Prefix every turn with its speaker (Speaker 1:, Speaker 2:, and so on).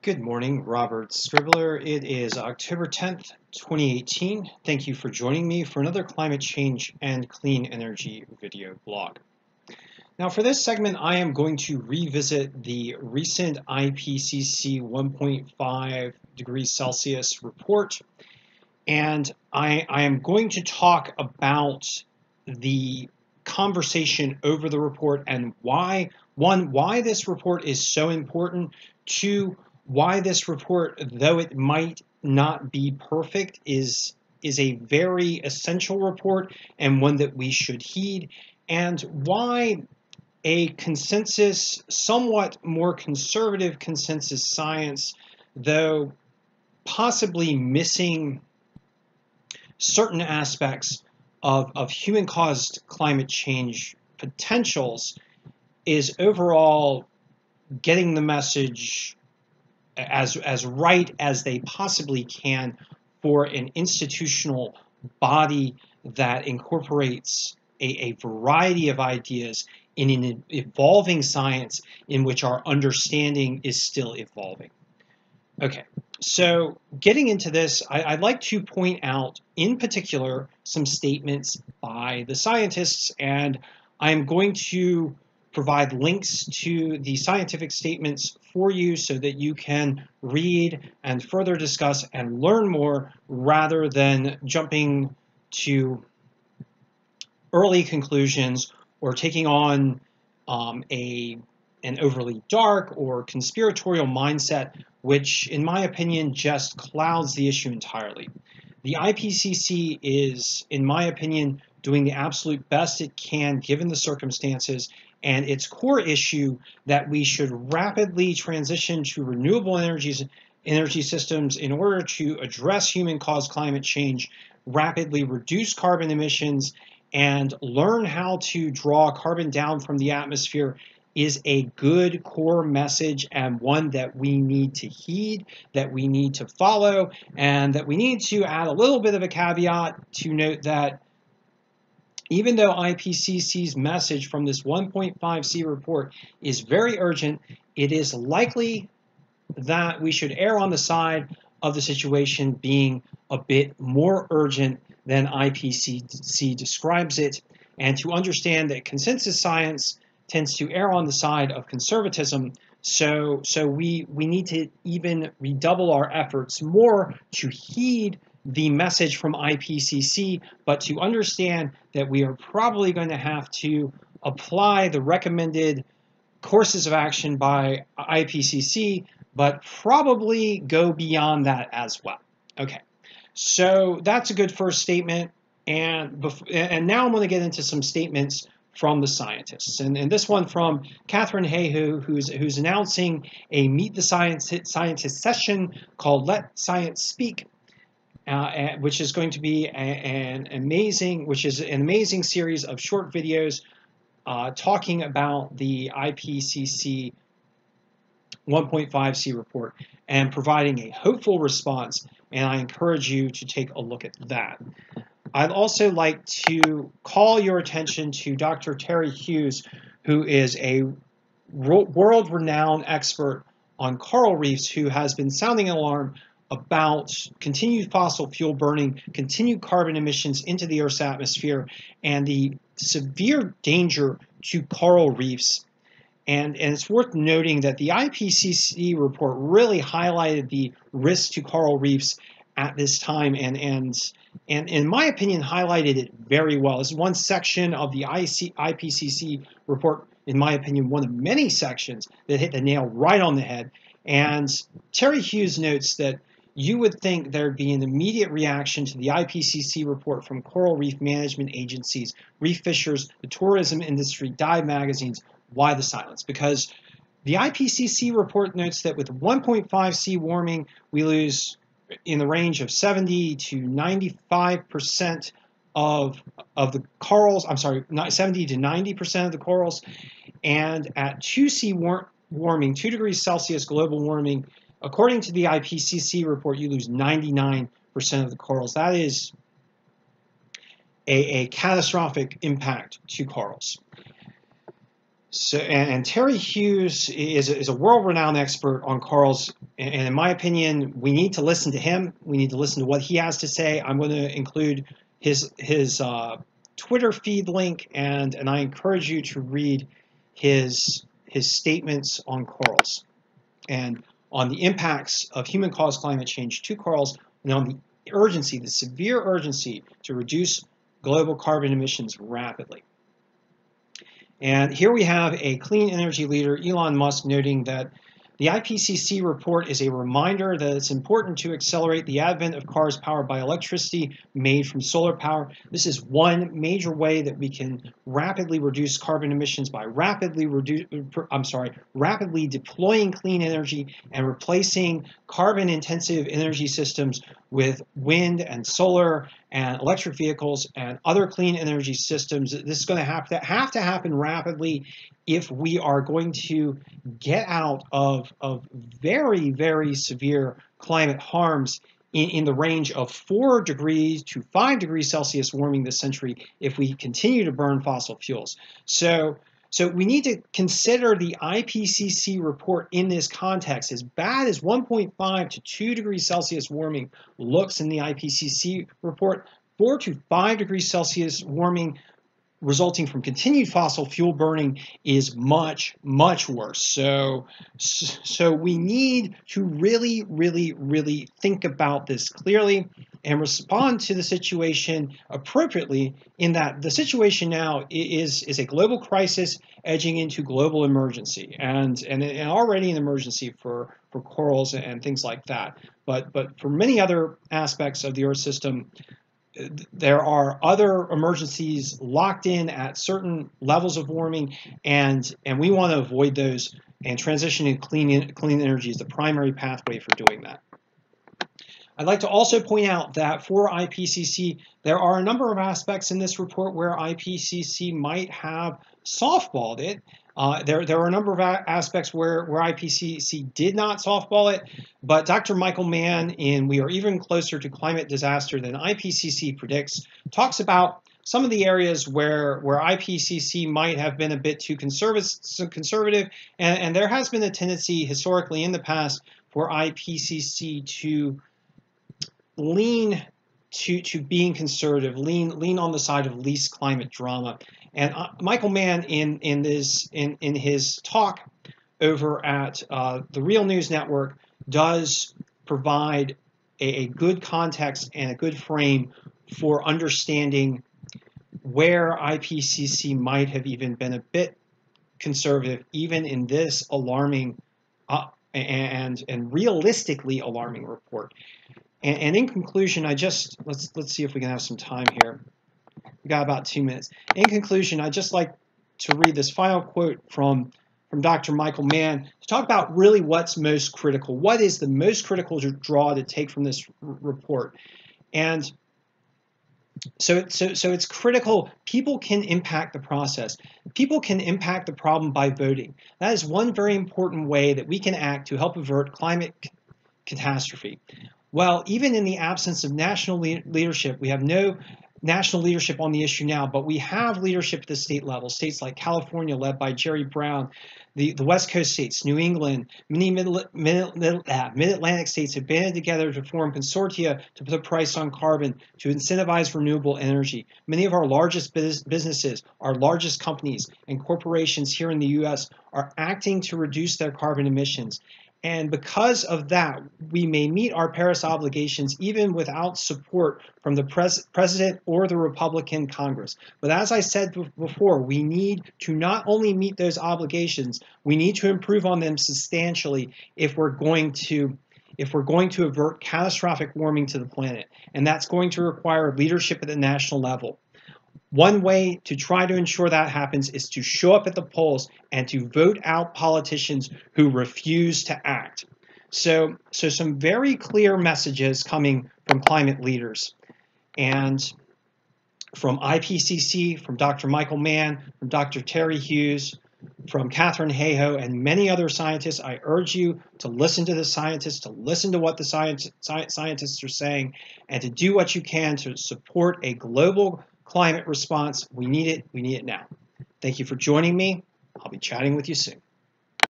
Speaker 1: Good morning, Robert Scribbler. It is October 10th, 2018. Thank you for joining me for another climate change and clean energy video blog. Now for this segment, I am going to revisit the recent IPCC 1.5 degrees Celsius report, and I, I am going to talk about the conversation over the report and why, one, why this report is so important, two, why this report, though it might not be perfect, is is a very essential report and one that we should heed, and why a consensus, somewhat more conservative consensus science, though possibly missing certain aspects of, of human caused climate change potentials, is overall getting the message as as right as they possibly can for an institutional body that incorporates a, a variety of ideas in an evolving science in which our understanding is still evolving. Okay, so getting into this, I, would like to point out in particular some statements by the scientists, and I'm going to provide links to the scientific statements for you so that you can read and further discuss and learn more rather than jumping to early conclusions or taking on um, a an overly dark or conspiratorial mindset, which, in my opinion, just clouds the issue entirely. The IPCC is, in my opinion, doing the absolute best it can given the circumstances and its core issue that we should rapidly transition to renewable energies energy systems in order to address human caused climate change, rapidly reduce carbon emissions, and learn how to draw carbon down from the atmosphere is a good core message and one that we need to heed, that we need to follow, and that we need to add a little bit of a caveat to note that even though IPCC's message from this 1.5C report is very urgent, it is likely that we should err on the side of the situation being a bit more urgent than IPCC describes it, and to understand that consensus science tends to err on the side of conservatism. So, so we, we need to even redouble our efforts more to heed the message from IPCC, but to understand that we are probably going to have to apply the recommended courses of action by IPCC, but probably go beyond that as well. Okay, so that's a good first statement. And, and now I'm going to get into some statements from the scientists. And, and this one from Katharine Hayhoe, who's, who's announcing a Meet the Science, Scientist session called Let Science Speak uh, which is going to be a, an amazing, which is an amazing series of short videos uh, talking about the IPCC 1.5C report and providing a hopeful response. And I encourage you to take a look at that. I'd also like to call your attention to Dr. Terry Hughes, who is a world renowned expert on coral reefs who has been sounding an alarm about continued fossil fuel burning, continued carbon emissions into the Earth's atmosphere, and the severe danger to coral reefs. And, and it's worth noting that the IPCC report really highlighted the risks to coral reefs at this time and, and, and in my opinion, highlighted it very well. Is one section of the IC, IPCC report, in my opinion, one of many sections that hit the nail right on the head. And Terry Hughes notes that you would think there'd be an immediate reaction to the IPCC report from coral reef management agencies, reef fishers, the tourism industry, dive magazines. Why the silence? Because the IPCC report notes that with 1.5 C warming, we lose in the range of 70 to 95 percent of of the corals. I'm sorry, not 70 to 90 percent of the corals, and at 2 C war warming, 2 degrees Celsius global warming, According to the IPCC report, you lose 99% of the corals. That is a, a catastrophic impact to corals. So, and, and Terry Hughes is, is a world-renowned expert on corals, and, and in my opinion, we need to listen to him. We need to listen to what he has to say. I'm going to include his his uh, Twitter feed link, and and I encourage you to read his his statements on corals and on the impacts of human-caused climate change to corals, and on the urgency, the severe urgency to reduce global carbon emissions rapidly. And here we have a clean energy leader, Elon Musk, noting that the IPCC report is a reminder that it's important to accelerate the advent of cars powered by electricity made from solar power. This is one major way that we can rapidly reduce carbon emissions by rapidly reduce I'm sorry, rapidly deploying clean energy and replacing carbon intensive energy systems with wind and solar and electric vehicles and other clean energy systems. This is going to have to have to happen rapidly if we are going to get out of, of very, very severe climate harms in, in, the range of 4 degrees to 5 degrees Celsius warming this century if we continue to burn fossil fuels. So, so we need to consider the IPCC report in this context. As bad as 1.5 to 2 degrees Celsius warming looks in the IPCC report, 4 to 5 degrees Celsius warming resulting from continued fossil fuel burning is much, much worse. So, so we need to really, really, really think about this clearly and respond to the situation appropriately in that the situation now is, is a global crisis edging into global emergency and, and, and already an emergency for, for corals and things like that. But, but for many other aspects of the Earth system, there are other emergencies locked in at certain levels of warming, and and we want to avoid those. And transitioning clean clean energy is the primary pathway for doing that. I'd like to also point out that for IPCC, there are a number of aspects in this report where IPCC might have softballed it. Uh, there, there are a number of aspects where, where IPCC did not softball it, but Dr. Michael Mann in We Are Even Closer to Climate Disaster Than IPCC Predicts talks about some of the areas where, where IPCC might have been a bit too conservative, conservative and, and there has been a tendency historically in the past for IPCC to lean to, to being conservative, lean lean on the side of least climate drama. And uh, Michael Mann in in this in in his talk over at uh, the Real News Network does provide a, a good context and a good frame for understanding where IPCC might have even been a bit conservative, even in this alarming uh, and and realistically alarming report. And, and, in conclusion, I just let's let's see if we can have some time here. We got about two minutes. In conclusion, I'd just like to read this final quote from from Dr. Michael Mann to talk about really what's most critical. What is the most critical to draw to take from this report? And so, so, so it's critical. People can impact the process. People can impact the problem by voting. That is one very important way that we can act to help avert climate catastrophe. Well, even in the absence of national le leadership, we have no national leadership on the issue now, but we have leadership at the state level. States like California, led by Jerry Brown, the, the West Coast states, New England, many mid-Atlantic uh, states have banded together to form consortia to put a price on carbon, to incentivize renewable energy. Many of our largest businesses, our largest companies, and corporations here in the U.S. are acting to reduce their carbon emissions. And because of that, we may meet our Paris obligations even without support from the pres president or the Republican Congress. But as I said before, we need to not only meet those obligations, we need to improve on them substantially if we're going to if we're going to avert catastrophic warming to the planet. And that's going to require leadership at the national level. One way to try to ensure that happens is to show up at the polls and to vote out politicians who refuse to act. So, so some very clear messages coming from climate leaders. And from IPCC, from Dr. Michael Mann, from Dr. Terry Hughes, from Katharine Hayhoe, and many other scientists, I urge you to listen to the scientists, to listen to what the science, scientists are saying, and to do what you can to support a global climate response. We need it. We need it now. Thank you for joining me. I'll be chatting with you soon.